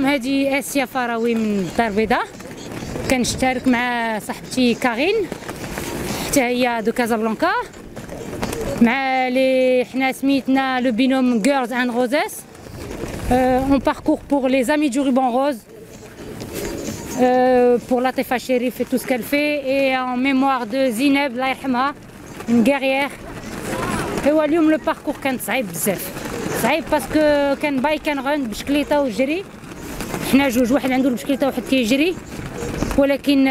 هذه اسيا فراوي من الدار البيضاء كنشترك مع صاحبتي كارين حتى هي دو كازابلانكا مع لي حنا سميتنا لو بينوم جيرلز اند روزيس اون باركور بور لي زامي دو ريبون روز pour Latifa Sherif et tout ce qu'elle fait et en mémoire de Zineb الله يرحمها une guerrière هو اليوم لو باركور كان صعيب بزاف صعيب باسكو كان باي كان ران بشكليطه وجري حنا جوج واحد عنده البشكليطه واحد كيجري ولكن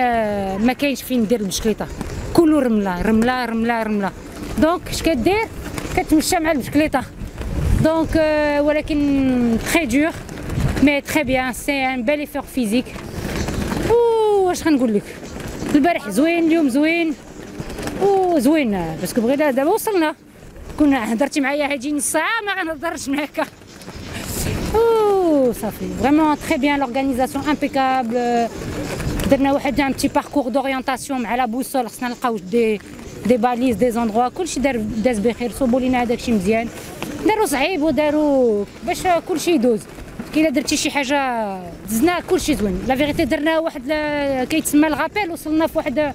ما كاينش فين ندير البشكليطه كله رملة رملة رملة رملة. donc اش كدير؟ كتمشى مع البشكليطه donc ولكن très dur mais très bien c'est un bel effort physique واش غنقول لك؟ البارح زوين اليوم زوين. وزوين parce que بغينا دابا وصلنا. كنا هضرتي معايا هاجي نص ساعه ما غنهضرش معاك. أو صافي vraiment très bien l'organisation impeccable درنا واحد un petit parcours d'orientation مع la boussole خصنا نلقاو des des balises des endroits كلشي دار داز بخير صوبوا لينا هذاك الشيء مزيان داروا صعيب وداروا باش كلشي يدوز كي درتي شي حاجة دزنا كلشي زوين لا فيغيتي درنا واحد كيتسمى ال rappel وصلنا في واحد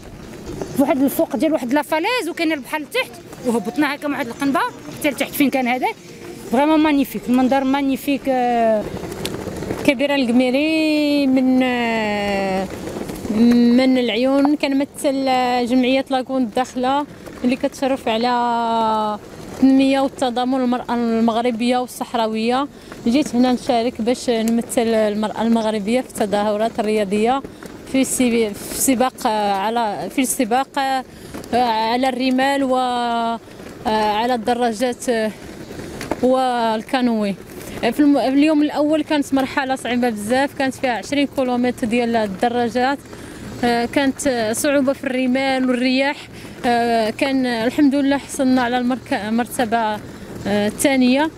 في واحد الفوق ديال واحد la falaise وكاين البحر لتحت وهبطنا هكا مع واحد القنبه حتى لتحت فين كان هذاك vraiment magnifique المنظر magnifique كبيرة القميري من من العيون. كنمثل جمعية Lagon الداخلة اللي كتشرف على التنمية والتضامن المرأة المغربية والصحراوية. جيت هنا نشارك باش نمثل المرأة المغربية في التظاهرات الرياضية في سباق على في السباق على الرمال وعلى الدراجات والكانوي. في اليوم الأول كانت مرحلة صعيبة بزاف كانت فيها 20 كيلومتر ديال الدراجات. كانت صعوبة في الرمال والرياح. كان الحمد لله حصلنا على المرتبه الثانية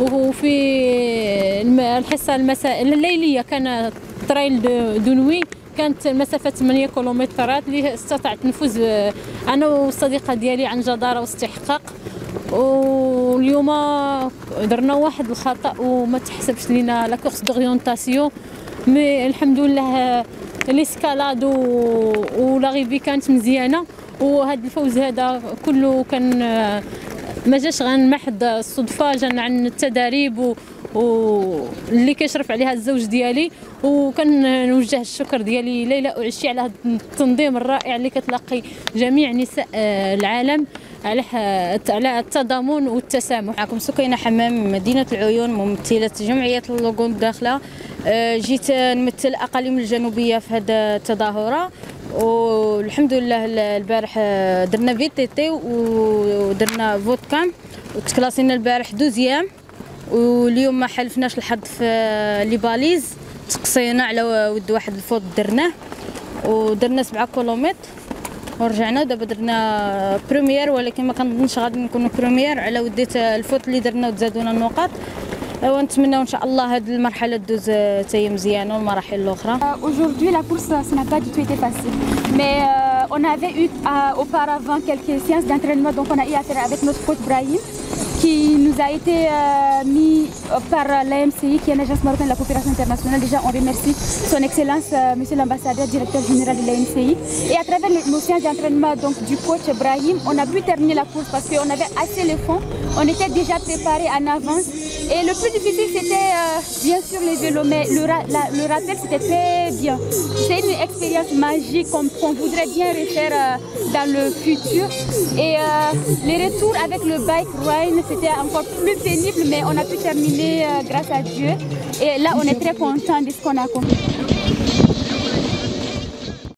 وفي الحصة المساء الليلية كان trail de nuit كانت المسافة 8 كيلومترات. اللي استطعت نفوز أنا والصديقة ديالي عن جدارة واستحقاق. واليوم درنا واحد الخطأ وما تحسبش لينا la course d'orientation mais الحمد لله l'escalade و le rappel كانت مزيانة. وهذا الفوز هذا كله كان ما جاش غير محض الصدفة جا عن التدريب واللي كيشرف عليها الزوج ديالي. وكنوجه الشكر ديالي ليلى وعشي على هذا التنظيم الرائع اللي كتلاقي جميع نساء العالم. على على التضامن والتسامح. معكم سكينة حمام مدينة العيون ممثلة جمعية اللوغون الداخلة. آه، جيت نمثل الاقاليم الجنوبية في هذه التظاهرة. والحمد لله البارح آه، درنا VTT ودرنا فوت كام. وتكلاسينا البارح deuxième. واليوم ما حلفناش الحظ في les balises. تقصينا على ود واحد ال faute درناه. ودرنا 7 كيلومتر. ورجعنا دابا درنا première ولكن ما كنظنش غادي نكونوا première على وديت ال faute اللي درنا وتزادونا النقاط. ونتمنى إن شاء الله هذه المرحلة تدوز حتى مزيانه والمراحل الاخرى tout été facile. Mais euh, on avait eu euh, auparavant quelques séances d'entraînement. Donc on a eu à faire avec notre coach Brahim. Qui nous a été euh, mis euh, par l'AMCI, qui est l'Agence marocaine de la coopération internationale. Déjà, on remercie son Excellence, euh, Monsieur l'ambassadeur, directeur général de l'AMCI. Et à travers nos séances d'entraînement du coach Brahim, on a pu terminer la course parce qu'on avait assez le fond. On était déjà préparé en avance. Et le plus difficile, c'était bien sûr les vélos, mais le, le rappel, c'était très bien. C'est une expérience magique qu'on voudrait bien refaire dans le futur. Et les retours avec le bike ride, c'était encore plus pénible, mais on a pu terminer euh, grâce à Dieu. Et là, on est très content de ce qu'on a accompli.